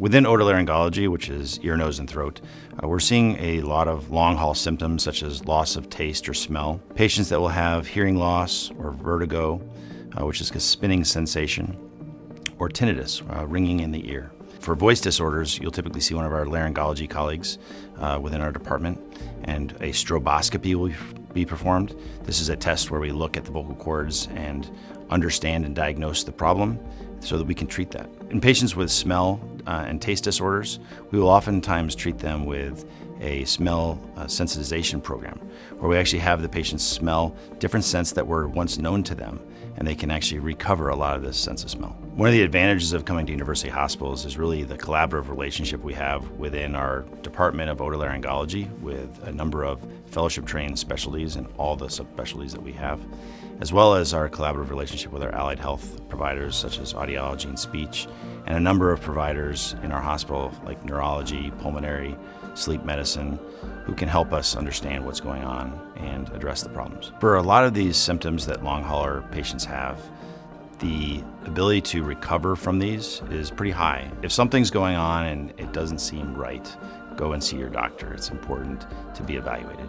Within otolaryngology, which is ear, nose, and throat, uh, we're seeing a lot of long haul symptoms such as loss of taste or smell. Patients that will have hearing loss or vertigo, uh, which is a spinning sensation, or tinnitus, uh, ringing in the ear. For voice disorders, you'll typically see one of our laryngology colleagues uh, within our department, and a stroboscopy will be performed. This is a test where we look at the vocal cords and understand and diagnose the problem so that we can treat that. In patients with smell uh, and taste disorders, we will oftentimes treat them with a smell uh, sensitization program where we actually have the patients smell different scents that were once known to them and they can actually recover a lot of this sense of smell. One of the advantages of coming to university hospitals is really the collaborative relationship we have within our Department of Otolaryngology with a number of fellowship trained specialties and all the subspecialties that we have, as well as our collaborative relationship with our allied health providers such as audiology and speech, and a number of providers in our hospital like neurology, pulmonary, sleep medicine, who can help us understand what's going on and address the problems. For a lot of these symptoms that long hauler patients have, the ability to recover from these is pretty high. If something's going on and it doesn't seem right, go and see your doctor. It's important to be evaluated.